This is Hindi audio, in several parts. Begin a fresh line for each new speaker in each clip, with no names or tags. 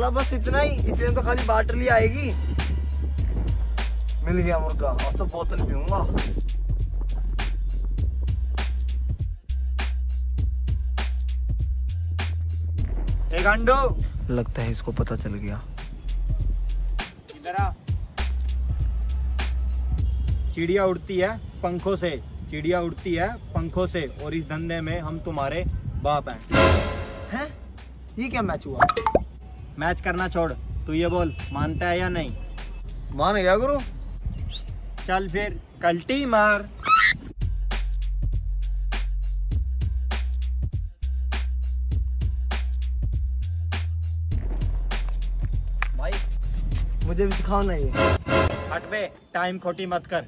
साला बस इतना ही। इतने तो खाली बाटली आएगी। मिल गया मुर्गा। अब तो बोतल पीऊँगा। लगता है इसको पता चल गया।
इधर आ। चिड़िया उड़ती है पंखों से। चिड़िया उड़ती है पंखों से। और इस धंधे में हम तुम्हारे बाप हैं।
हैं? ये क्या मैच हुआ?
मैच करना छोड़ तू ये बोल मानता है या नहीं?
मान गया गुरु।
चल फिर कल्टी मार।
भाई मुझे भी सिखाओ ना ये।
हट बे टाइम खोटी मत कर।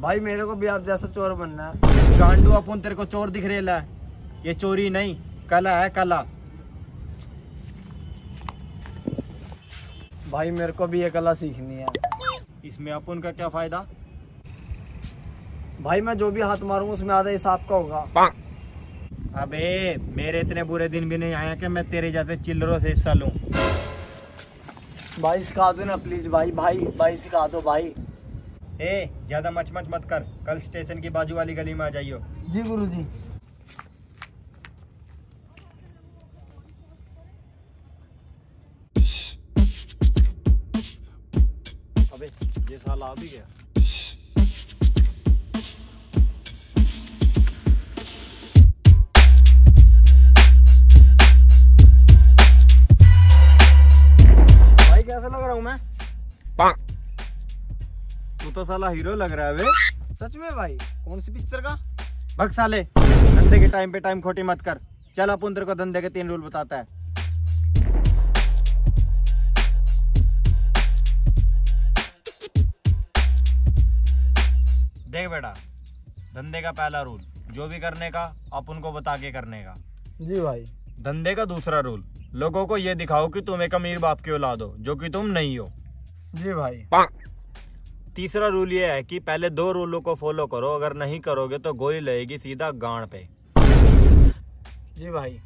भाई मेरे को भी आप जैसा चोर बनना है।
गांडू अपन तेरे को चोर दिख रहा है ये चोरी नहीं कला है कला।
भाई मेरे को भी ये कला सीखनी है।
इसमें अपन का क्या फ़ायदा?
भाई मैं जो भी हाथ मारूँगा उसमें आधा हिसाब का होगा।
अबे मेरे इतने बुरे दिन भी नहीं आए कि मैं तेरे जैसे चिल्लरों से हिस्सा लूँ।
भाई सिखा दो ना प्लीज़ भाई भाई भाई सिखा दो भाई।
ए ज़्यादा मच मच मत कर। कल स्टेशन की बाजू वाली गली में आ जाइयो।
जी गुरु
अबे ये साल आ भी गया। भाई कैसा लग रहा हूँ मैं? तू तो साला हीरो लग रहा है वे
सच में भाई कौन सी पिक्चर का?
भग साले धंधे के टाइम पे टाइम खोटी मत कर। चल अपन तेरे को धंधे के तीन रूल बताता है। देख बेटा धंधे का पहला रूल जो भी करने का अपन को बता के करने का।
जी भाई।
धंधे का दूसरा रूल लोगों को ये दिखाओ कि तुम एक अमीर बाप की औलाद हो जो कि तुम नहीं हो।
जी भाई।
तीसरा रूल ये है कि पहले दो रूलों को फॉलो करो अगर नहीं करोगे तो गोली लगेगी सीधा गांड पे।
जी भाई।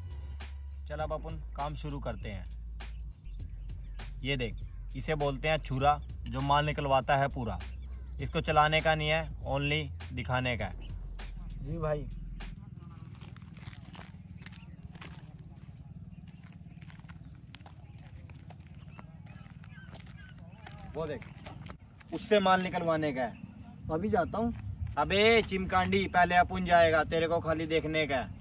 चल अब अपन काम शुरू करते हैं। ये देख इसे बोलते हैं छुरा जो माल निकलवाता है पूरा। इसको चलाने का नहीं है ओनली दिखाने का है।
जी भाई।
वो देख उससे माल निकलवाने का है।
अभी जाता हूँ।
अबे चिमकांडी पहले अपन जाएगा तेरे को खाली देखने का है।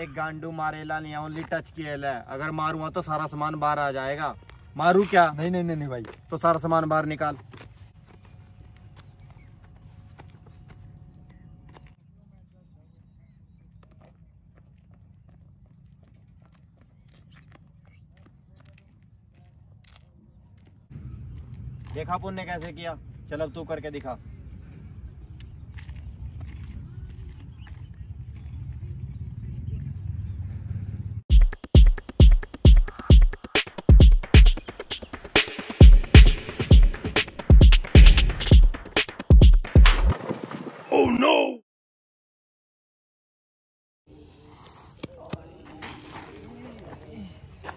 अबे गांडू मारेला नहीं ओनली टच किया है अगर मारूँगा तो सारा सामान बाहर आ जाएगा। मारू क्या?
नहीं नहीं नहीं, नहीं भाई।
तो सारा सामान बाहर निकाल। देखा पुण्य कैसे किया? चल अब तू करके दिखा।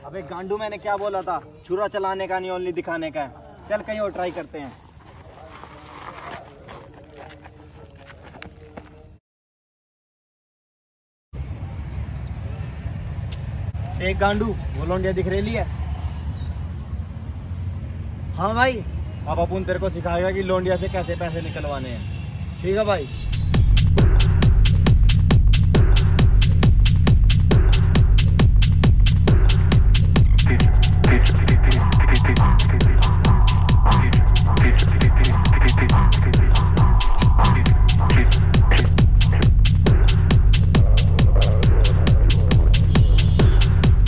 अबे गांडू मैंने क्या बोला था? छुरा चलाने का नहीं, ओनली दिखाने का है। चल कहीं और ट्राई करते हैं। एक गांडू वो लौंडिया दिख रही है
हाँ भाई।
अब अपन तेरे को सिखाएगा कि लोंडिया से कैसे पैसे निकलवाने हैं।
ठीक है भाई।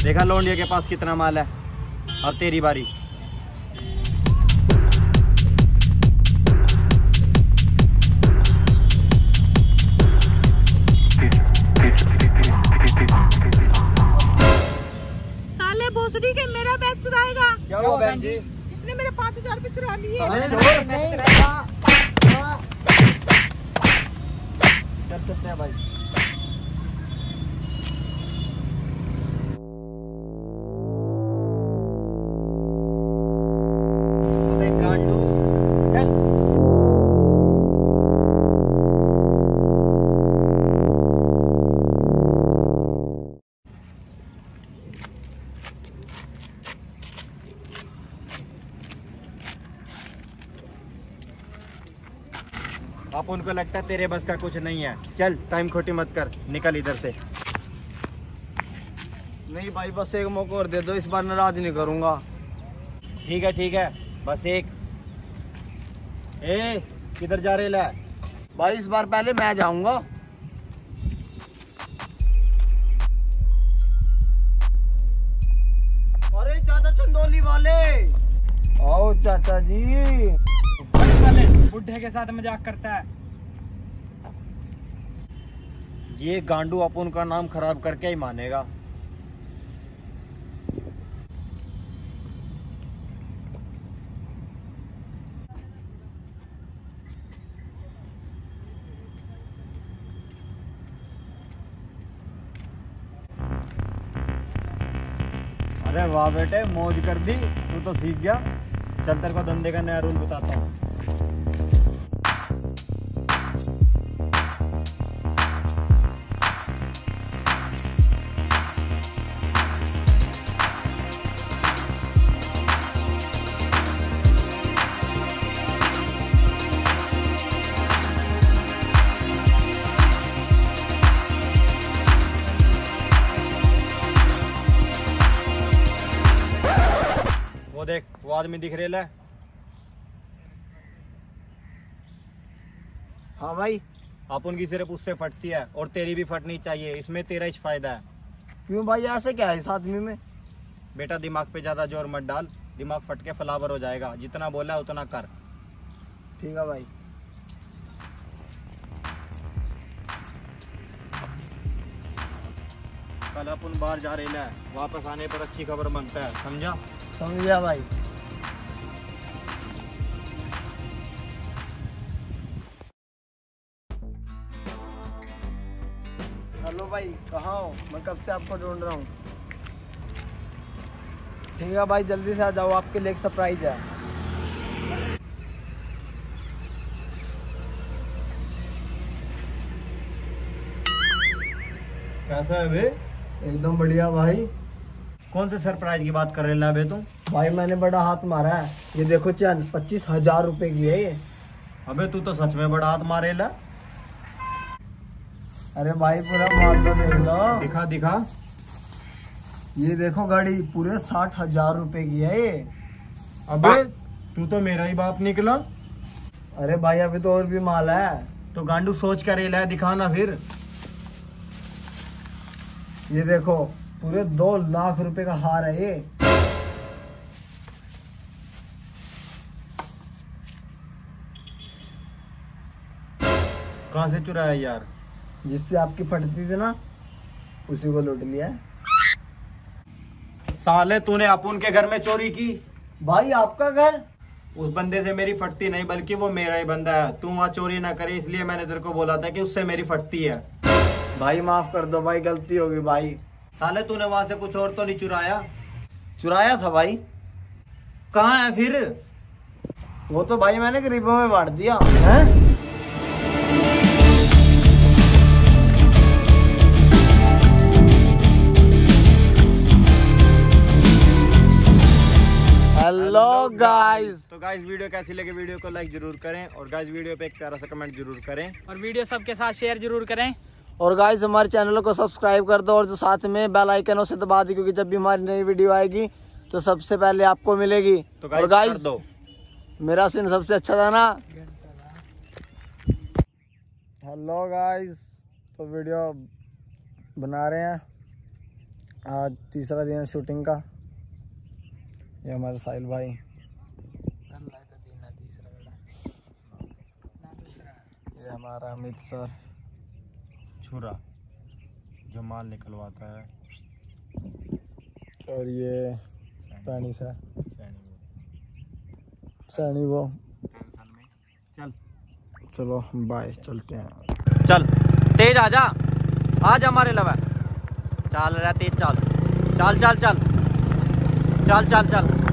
देखा लौंडिया के पास कितना माल है और तेरी बारी।
पाँच चुरा लिए
भाई आप उनको लगता है तेरे बस का कुछ नहीं है। चल टाइम खोटी मत कर, निकल इधर से।
नहीं भाई, बस एक मौका और दे दो, इस बार नाराज़ नहीं करूँगा।
ठीक है ठीक है, बस एक। ए, किधर जा रहे ला?
भाई, इस बार पहले मैं जाऊँगा। अरे, चाचा चंदोली वाले। आओ, चाचा जी।
बुढ़े के साथ मज़ाक करता है।
ये गांडू अपन का नाम खराब करके ही मानेगा। अरे वाह बेटे, मौज कर दी, तू तो सीख गया। चल तेरे को धंधे का नया रूल बताता हूँ। आदमी दिख रहा है
हाँ भाई।
अपन की सिर्फ़ उससे फटती है और तेरी भी फटनी चाहिए इसमें तेरा ही फ़ायदा है।
क्यों भाई ऐसे क्या है इस आदमी में?
बेटा दिमाग पे ज़्यादा ज़ोर मत डाल दिमाग फट के फ्लावर हो जाएगा जितना बोला उतना कर।
ठीक है भाई।
कल अपन बाहर जा रहे हैं वापस आने पर अच्छी खबर माँगता है समझा?
समझ गया भाई। हो मैं कब से आपको ढूंढ रहा हूँ। ठीक है भाई जल्दी से आ जाओ आपके लिए एक सरप्राइज़ है।
कैसा है बे?
एकदम बढ़िया भाई।
कौन से सरप्राइज़ की बात कर रहे है तुम?
भाई मैंने बड़ा हाथ मारा है। ये देखो चैन पच्चीस हज़ार रुपए की है ये।
अबे तू तो सच में बड़ा हाथ मारे ला।
अरे भाई पूरा माल तो देख लो
दिखा दिखा।
ये देखो गाड़ी पूरे साठ हज़ार रूपए की है ये।
अबे तू तो मेरा ही बाप निकला।
अरे भाई अभी तो और भी माल है।
तो गांडू सोच कर है दिखाना फिर।
ये देखो पूरे दो लाख रुपए का हार है ये।
कहाँ से चुराया यार?
जिससे आपकी फटती थी ना उसी को लूट लिया
साले तूने अपुन के घर में चोरी की?
भाई आपका घर?
उस बंदे से मेरी फटती नहीं बल्कि वो मेरा ही बंदा है। तू वहाँ चोरी ना करे इसलिए मैंने तेरे को बोला था कि उससे मेरी फटती है।
भाई माफ़ कर दो भाई गलती होगी भाई।
साले तूने वहाँ से कुछ और तो नहीं चुराया?
चुराया था भाई।
कहाँ है फिर?
वो तो भाई मैंने गरीबों में बांट दिया।
हैं?
गाइस
तो गाइस वीडियो कैसी लगे? वीडियो को लाइक ज़रूर करें और गाइस वीडियो पे एक प्यारा सा कमेंट ज़रूर करें।
और वीडियो सबके साथ शेयर ज़रूर करें।
और गाइस हमारे चैनल को सब्सक्राइब कर दो और जो साथ में बेल आइकन उसे दबा दी क्योंकि जब भी हमारी नई वीडियो आएगी तो सबसे पहले आपको मिलेगी।
तो
और
गाइस दो।
मेरा सीन सबसे अच्छा था ना? हेलो गाइस तो वीडियो बना रहे हैं। आज तीसरा दिन है शूटिंग का। ये हमारे साहिल भाई ये हमारा अमित सर
छुरा जो माल निकलवाता है।
और ये पानी सा।
सैनी
वो।
चल।
चलो बाय चलते हैं।
चल। तेज आजा आज हमारे लवा। चल रहा तेज चल। चल चल चल। चल चल चल। मार